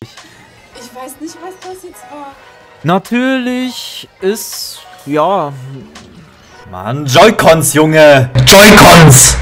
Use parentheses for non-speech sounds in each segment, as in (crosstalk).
Ich weiß nicht, was das jetzt war. Natürlich ist, ja, Mann, Joy-Cons, Junge! Joy-Cons!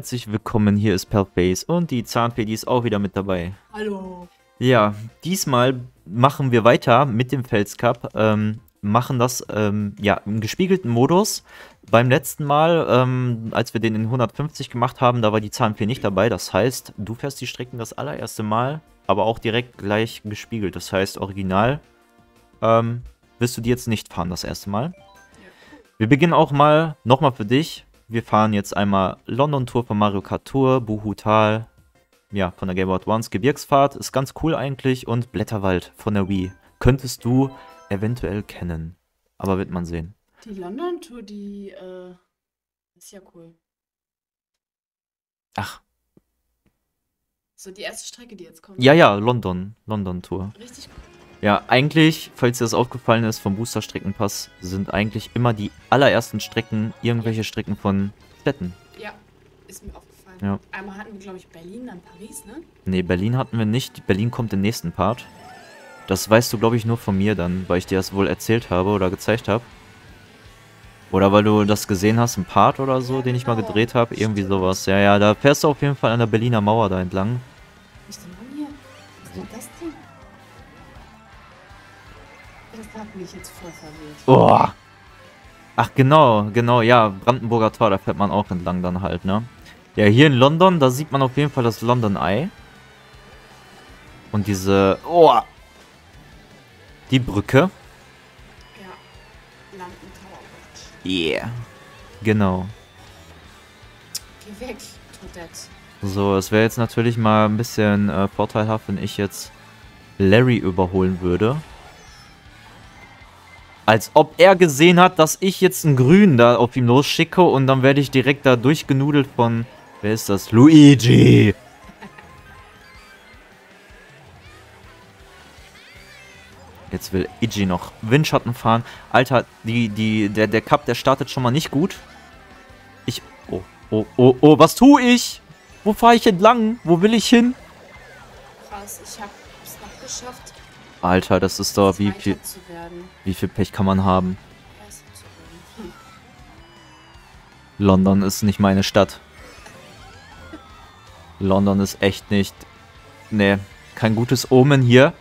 Herzlich willkommen, hier ist Pelface und die Zahnfee, ist auch wieder mit dabei. Hallo. Ja, diesmal machen wir weiter mit dem Felscup, ähm, machen das ähm, ja im gespiegelten Modus. Beim letzten Mal, ähm, als wir den in 150 gemacht haben, da war die Zahnfee nicht dabei. Das heißt, du fährst die Strecken das allererste Mal, aber auch direkt gleich gespiegelt. Das heißt, original ähm, wirst du die jetzt nicht fahren das erste Mal. Wir beginnen auch mal nochmal für dich. Wir fahren jetzt einmal London Tour von Mario Kart Tour, Buhutal, ja, von der Game Boy Advance, Gebirgsfahrt, ist ganz cool eigentlich und Blätterwald von der Wii. Könntest du eventuell kennen, aber wird man sehen. Die London-Tour, die äh, ist ja cool. Ach, So die erste Strecke, die jetzt kommt. ja, ja, London, London Tour. Richtig cool. Ja, eigentlich, falls dir das aufgefallen ist, vom Booster-Streckenpass sind eigentlich immer die allerersten Strecken irgendwelche Strecken von Städten. Ja, ist mir aufgefallen. Ja. Einmal hatten wir, glaube ich, Berlin, dann Paris, ne? Nee, Berlin hatten wir nicht. Berlin kommt im nächsten Part. Das weißt du, glaube ich, nur von mir dann, weil ich dir das wohl erzählt habe oder gezeigt habe. Oder weil du das gesehen hast, ein Part oder so, Ja, den ich mal genau. gedreht habe. Irgendwie sowas. Ja, ja, da fährst du auf jeden Fall an der Berliner Mauer da entlang. Was ist hat mich jetzt voll verwirrt. Oh. Ach, genau, genau, ja, Brandenburger Tor, da fährt man auch entlang dann halt, ne? Ja, hier in London, da sieht man auf jeden Fall das London Eye. Und diese, oh, die Brücke. Ja. London Tower Bridge. Yeah. Genau. Geh weg, Toadette. So, es wäre jetzt natürlich mal ein bisschen äh, vorteilhaft, wenn ich jetzt Larry überholen würde. Als ob er gesehen hat, dass ich jetzt einen Grün da auf ihm losschicke und dann werde ich direkt da durchgenudelt von... Wer ist das? Luigi! Jetzt will Iggy noch Windschatten fahren. Alter, die, die, der, der Cup, der startet schon mal nicht gut. Ich... Oh, oh, oh, oh, was tue ich? Wo fahre ich entlang? Wo will ich hin? Krass, ich hab es noch geschafft, Alter, das ist doch... Wie viel, wie viel Pech kann man haben? London ist nicht meine Stadt. London ist echt nicht... Nee, kein gutes Omen hier.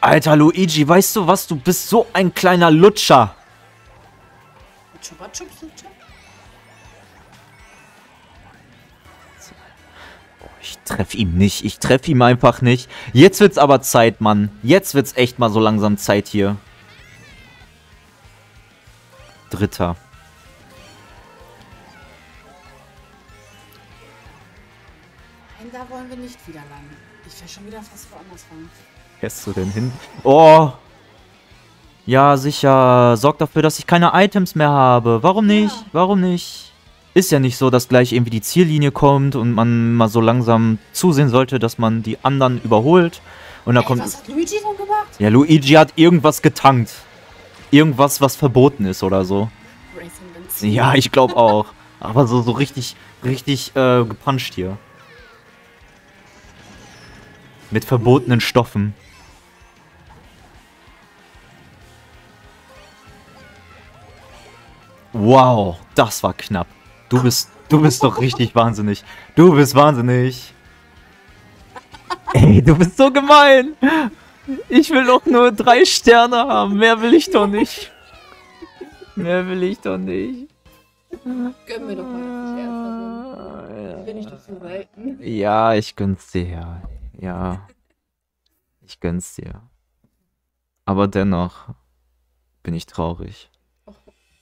Alter, Luigi, weißt du was? Du bist so ein kleiner Lutscher. Chupa Chups Lutscher? Ich treffe ihn nicht. Ich treffe ihn einfach nicht. Jetzt wird's aber Zeit, Mann. Jetzt wird's echt mal so langsam Zeit hier. Dritter. Nein, da wollen wir nicht wieder landen. Ich will schon wieder fast woanders fahren. Fährst du denn hin? Oh. Ja, sicher. Sorg dafür, dass ich keine Items mehr habe. Warum nicht? Ja. Warum nicht? Ist ja nicht so, dass gleich irgendwie die Ziellinie kommt und man mal so langsam zusehen sollte, dass man die anderen überholt. Und Ey, kommt... was hat Luigi denn gemacht? Ja, Luigi hat irgendwas getankt. Irgendwas, was verboten ist oder so. Ja, ich glaube auch. Aber so, so richtig, richtig äh, gepuncht hier. Mit verbotenen Stoffen. Wow, das war knapp. Du bist, du bist doch richtig wahnsinnig. Du bist wahnsinnig. Ey, du bist so gemein. Ich will doch nur drei Sterne haben. Mehr will ich doch nicht. Mehr will ich doch nicht. Gönn mir doch mal, bin. Bin ich doch so selten. Ja, ich gönn's dir ja. Ja. Ich gönn's dir. Aber dennoch bin ich traurig.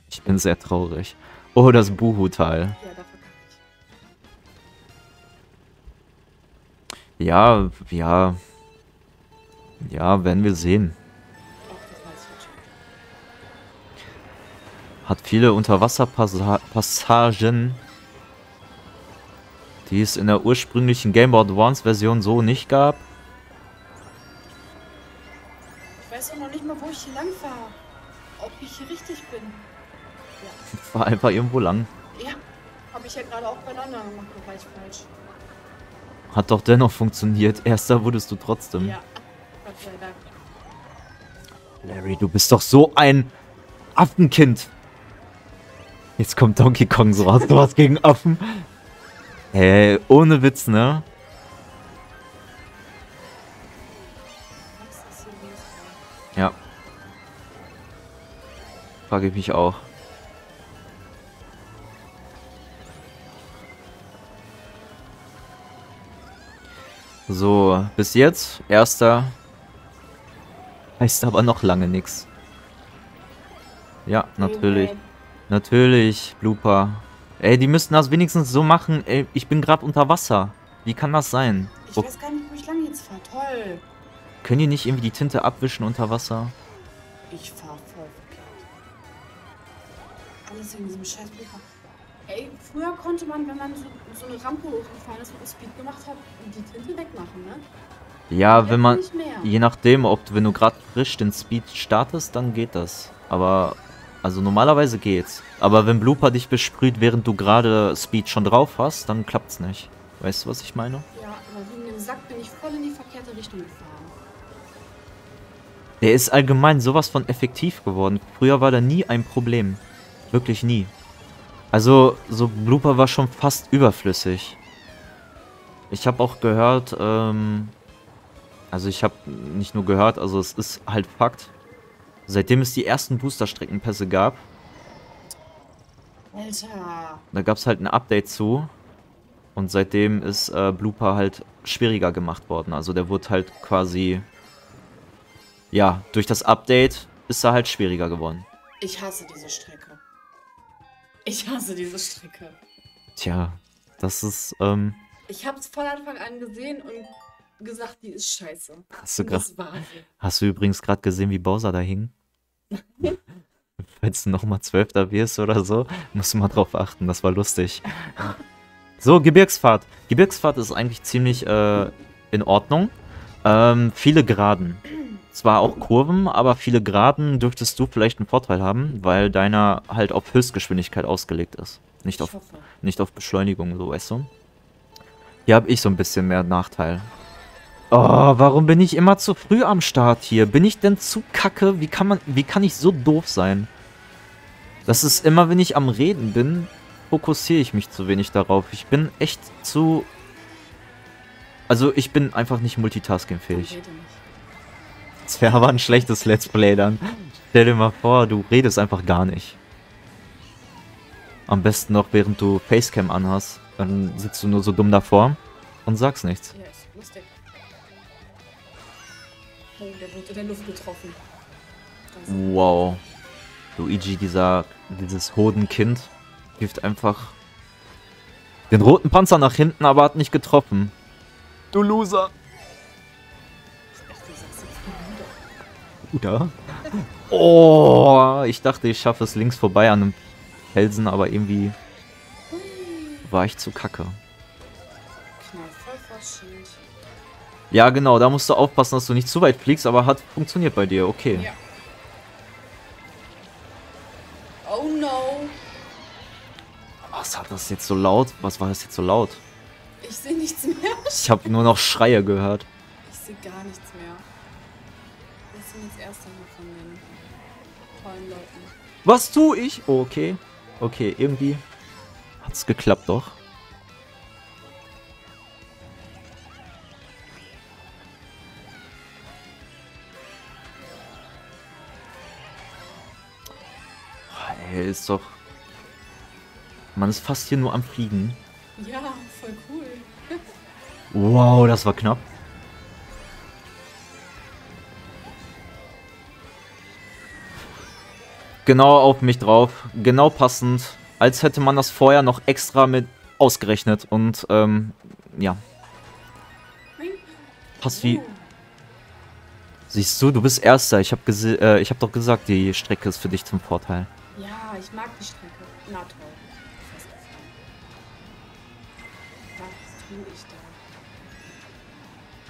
Ich bin sehr traurig. Oh, das Buhu-Teil. Ja, ich. Ja, ja. Ja, werden wir sehen. Hat viele Unterwasserpassagen, die es in der ursprünglichen Game Boy Advance Version so nicht gab. Ich weiß auch noch nicht mal, wo ich hier lang fahre. Ob ich hier richtig bin. (laughs) War einfach irgendwo lang. Ja, habe ich ja gerade auch bei der anderen gemacht, war ich falsch. Hat doch dennoch funktioniert. (laughs) Erster wurdest du trotzdem. Ja, Gott sei Dank. Larry, du bist doch so ein Affenkind. Jetzt kommt Donkey Kong so raus. Du was gegen Affen? Hey, ohne Witz, ne? Ja. Frage ich mich auch. So, bis jetzt, erster. Heißt aber noch lange nix. Ja, natürlich. Natürlich, Blooper. Ey, die müssten das wenigstens so machen. Ey, ich bin gerade unter Wasser. Wie kann das sein? Ich Wo, weiß gar nicht, wo ich lang jetzt fahre. Toll. können die nicht irgendwie die Tinte abwischen unter Wasser? Ich fahre voll verkehrt. Alles in diesem scheiß Bucher. Ey, früher konnte man, wenn man so, so eine Rampe hochgefahren ist und Speed gemacht hat, die Tinte wegmachen, ne? Ja, wenn man. Je nachdem, ob du, wenn du gerade frisch den Speed startest, dann geht das. Aber, also normalerweise geht's. Aber wenn Blooper dich besprüht, während du gerade Speed schon drauf hast, dann klappt's nicht. Weißt du, was ich meine? Ja, aber wegen dem Sack bin ich voll in die verkehrte Richtung gefahren. Der ist allgemein sowas von effektiv geworden. Früher war da nie ein Problem. Wirklich nie. Also, so Blooper war schon fast überflüssig. Ich habe auch gehört, ähm, also ich habe nicht nur gehört, also es ist halt Fakt. Seitdem es die ersten Booster-Streckenpässe gab, Alter. da gab es halt ein Update zu. Und seitdem ist äh, Blooper halt schwieriger gemacht worden. Also der wurde halt quasi, ja, durch das Update ist er halt schwieriger geworden. Ich hasse diese Strecke. Ich hasse diese Strecke. Tja, das ist, ähm, Ich hab's von Anfang an gesehen und gesagt, die ist scheiße. hast du, grad, sie. hast du übrigens gerade gesehen, wie Bowser da hing? (laughs) Falls du nochmal Zwölfter wirst oder so, musst du mal drauf achten, das war lustig. So, Gebirgsfahrt. Gebirgsfahrt ist eigentlich ziemlich äh, in Ordnung. Ähm, viele Geraden. Zwar auch Kurven, aber viele Geraden dürftest du vielleicht einen Vorteil haben, weil deiner halt auf Höchstgeschwindigkeit ausgelegt ist. Nicht Ich auf nicht auf Beschleunigung, so weißt du. Hier habe ich so ein bisschen mehr Nachteil. Oh, warum bin ich immer zu früh am Start hier? Bin ich denn zu kacke? Wie kann man, wie kann ich so doof sein? Das ist immer, wenn ich am Reden bin, fokussiere ich mich zu wenig darauf. Ich bin echt zu... Also ich bin einfach nicht multitaskingfähig. Rede nicht. Das wäre aber ein schlechtes Let's Play dann. Stell dir mal vor, du redest einfach gar nicht. Am besten noch, während du Facecam anhast. Dann sitzt du nur so dumm davor und sagst nichts. Ja, ist lustig. Oh, der wurde in der Luft getroffen. Wow. Luigi, dieser, dieses Hodenkind, wirft einfach den roten Panzer nach hinten, aber hat nicht getroffen. Du Loser. Bruder? Oh, ich dachte, ich schaffe es links vorbei an einem Felsen, aber irgendwie war ich zu kacke. Ja, genau, da musst du aufpassen, dass du nicht zu weit fliegst, aber hat funktioniert bei dir, okay. Ja. Oh no. Was hat das jetzt so laut? Was war das jetzt so laut? Ich sehe nichts mehr. Ich habe nur noch Schreie gehört. Ich sehe gar nichts Was tu ich? Oh, okay. Okay, irgendwie hat's geklappt doch. Boah, Ey, ist doch... Man ist fast hier nur am Fliegen. Ja, voll cool. (laughs) Wow, das war knapp. Genau auf mich drauf, genau passend, als hätte man das vorher noch extra mit ausgerechnet und ähm, ja, passt wie. Siehst du, du bist Erster. Ich habe äh, ich hab doch gesagt, die Strecke ist für dich zum Vorteil. ja, ich mag die Strecke. Na toll. Was tue ich da?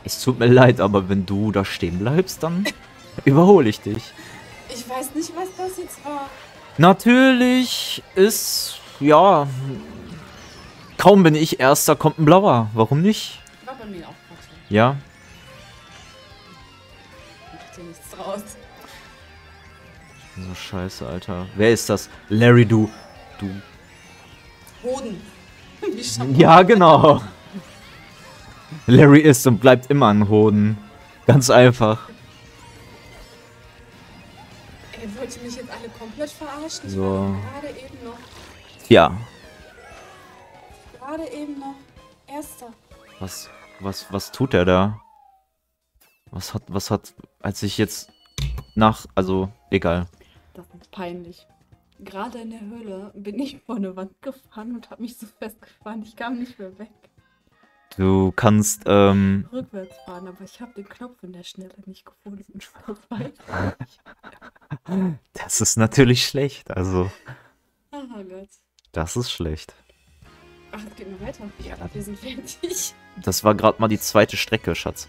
Es tut mir leid, aber wenn du da stehen bleibst, dann (laughs) überhole ich dich. Ich weiß nicht, was das jetzt war. Natürlich ist, ja, kaum bin ich Erster, kommt ein Blauer. Warum nicht? War bei mir auch so. Ja, Macht dir nichts draus. so scheiße, Alter. Wer ist das? Larry, du. Du. Hoden. (laughs) Ja, genau. Larry ist und bleibt immer ein Hoden. Ganz einfach. Wollt ihr mich jetzt alle komplett verarschen? Ich So. gerade eben noch. Ja. Gerade eben noch. Erster. Was, was, was tut er da? Was hat, was hat, als ich jetzt nach, also, egal. Das ist peinlich. Gerade in der Höhle bin ich vor eine Wand gefahren und habe mich so festgefahren. Ich kam nicht mehr weg. Du kannst, ähm, Rückwärts fahren, aber ich habe den Knopf in der Schnelle nicht gefunden. (laughs) (laughs) Das ist natürlich schlecht, also, Oh Gott. das ist schlecht. Ach, es geht noch weiter. Ja, das- wir sind fertig. Das war gerade mal die zweite Strecke, Schatz.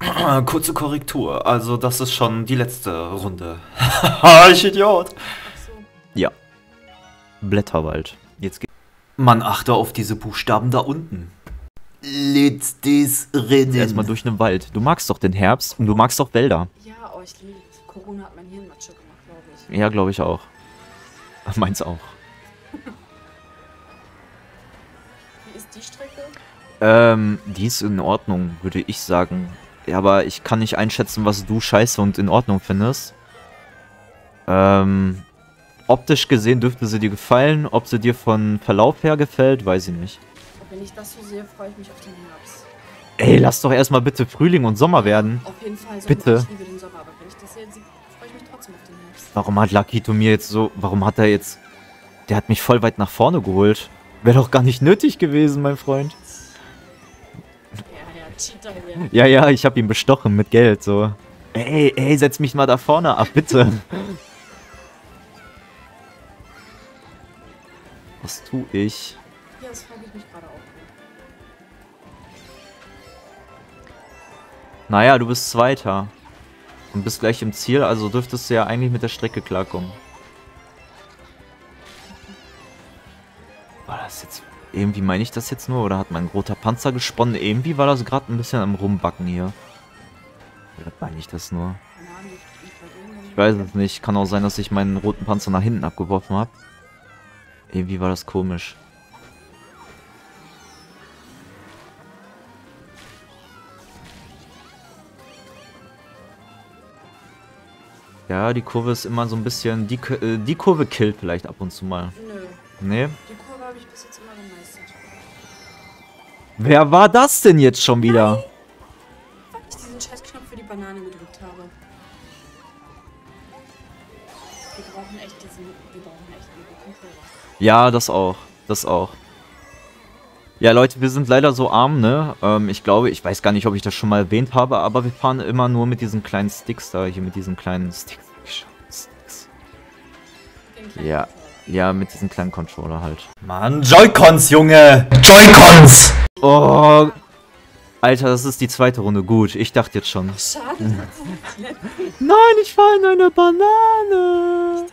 (clears throat) Kurze Korrektur. Also, das ist schon die letzte Runde. Haha, (laughs) ich Idiot. Ach so. Ja. Blätterwald. Jetzt geht Man achte auf diese Buchstaben da unten. Letztes Rennen. erstmal durch den Wald. Du magst doch den Herbst und du magst doch Wälder. Ja, oh, ich liebe. Corona hat mein Hirn Matsche gemacht, glaube ich. Ja, glaube ich auch. (laughs) Meins auch. Wie ist die Strecke? Ähm, die ist in Ordnung, würde ich sagen. Ja, aber ich kann nicht einschätzen, was du scheiße und in Ordnung findest. Ähm, optisch gesehen dürfte sie dir gefallen. Ob sie dir von Verlauf her gefällt, weiß ich nicht. Wenn ich das so sehe, freue ich mich auf den Herbst. Ey, lass doch erstmal bitte Frühling und Sommer werden. Auf jeden Fall Sommer. Bitte. Ich liebe den Freue ich mich trotzdem auf den Herbst. Warum hat Lakito mir jetzt so. Warum hat er jetzt. Der hat mich voll weit nach vorne geholt. Wäre doch gar nicht nötig gewesen, mein Freund. Ja, ja, ich hab ihn bestochen mit Geld, so. Ey, ey, setz mich mal da vorne ab, bitte. Was tu ich? Ja, das frage ich mich gerade auch. Naja, du bist Zweiter. Und bist gleich im Ziel, also dürftest du ja eigentlich mit der Strecke klarkommen. War das jetzt. Irgendwie meine ich das jetzt nur? Oder hat mein roter Panzer gesponnen? Irgendwie war das gerade ein bisschen am Rumbacken hier. Oder meine ich das nur? Ich weiß es nicht. Kann auch sein, dass ich meinen roten Panzer nach hinten abgeworfen habe. Irgendwie war das komisch. Ja, die Kurve ist immer so ein bisschen... Die, äh, die Kurve killt vielleicht ab und zu mal. Nö, Nee? die Kurve habe ich bis jetzt immer gemeistert. Wer war das denn jetzt schon wieder? Weil ich diesen scheiß Knopf für die Banane gedrückt habe. Wir brauchen echt diesen, wir brauchen echt einen Controller. Ja, das auch. Das auch. Ja, Leute, wir sind leider so arm, ne? Ähm, ich glaube, ich weiß gar nicht, ob ich das schon mal erwähnt habe, aber wir fahren immer nur mit diesen kleinen Sticks da, hier mit diesen kleinen Sticks. Sticks. Den kleinen Ja. Ja, mit diesen kleinen Controller halt. Mann, Joy-Cons, Junge. Joy-Cons. Oh, Alter, das ist die zweite Runde. Gut, ich dachte jetzt schon. Schade. (laughs) Nein, ich fahre in eine Banane.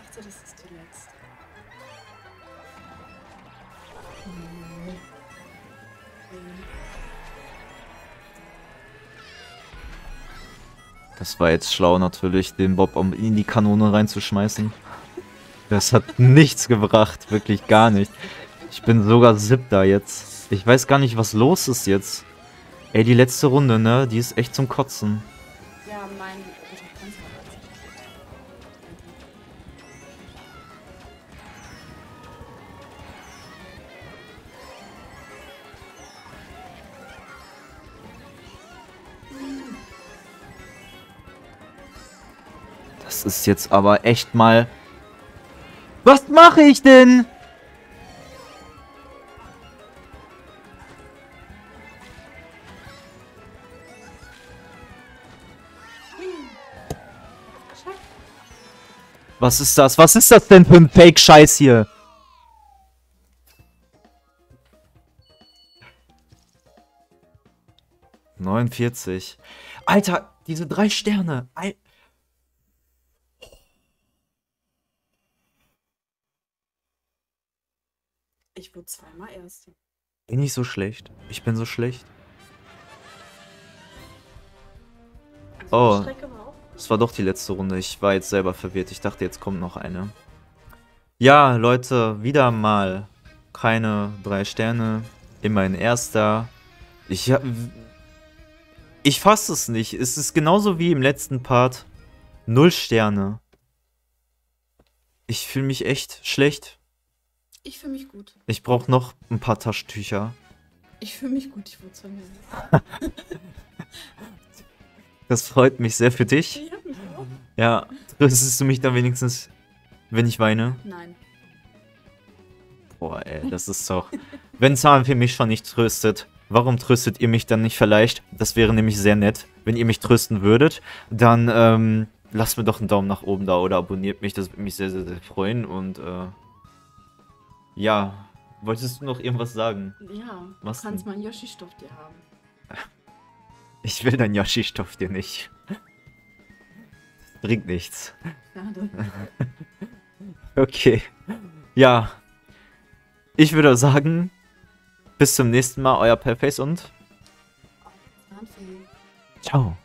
Das war jetzt schlau natürlich, den Bob um in die Kanone reinzuschmeißen. Das hat (laughs) nichts gebracht, wirklich gar nicht. Ich bin sogar siebter jetzt. Ich weiß gar nicht, was los ist jetzt. Ey, die letzte Runde, ne? Die ist echt zum Kotzen. Ist jetzt aber echt mal... Was mache ich denn? Was ist das? Was ist das denn für ein Fake-Scheiß hier? Neunundvierzig. Alter, diese drei Sterne. Al Ich wurde zweimal Erste. bin ich so schlecht? Ich bin so schlecht. Also Oh. war Es war doch die letzte Runde. Ich war jetzt selber verwirrt. Ich dachte, jetzt kommt noch eine. Ja, Leute, wieder mal keine drei Sterne. Immerhin erster. Ich, hab- ich fasse es nicht. Es ist genauso wie im letzten Part. Null Sterne. Ich fühle mich echt schlecht. Ich fühle mich gut. Ich brauche noch ein paar Taschentücher. Ich fühle mich gut. Ich wurde Erste. (laughs) Das freut mich sehr für dich. Mich auch. Ja, tröstest du mich dann wenigstens, wenn ich weine? Nein. Boah, ey, das ist doch. Wenn Zahnfee mich schon nicht tröstet, warum tröstet ihr mich dann nicht vielleicht? Das wäre nämlich sehr nett. Wenn ihr mich trösten würdet, dann ähm, lasst mir doch einen Daumen nach oben da oder abonniert mich. Das würde mich sehr, sehr, sehr freuen. Und äh, ja, wolltest du noch irgendwas sagen? Ja, Was du kannst denn? mal einen Yoshi-Stoff dir haben. (laughs) Ich will dein Yoshi-Stoff dir nicht. (laughs) Bringt nichts. Schade. (laughs) Okay. Ja. Ich würde sagen, bis zum nächsten Mal, euer Perface und ciao.